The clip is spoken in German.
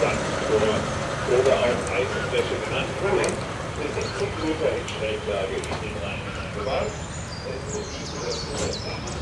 Sand oder, oder auch Eisenfläche genannt können, ist das Kupfluter in Schräglage in den Rhein. Gewalt, es ist das Kupfluter.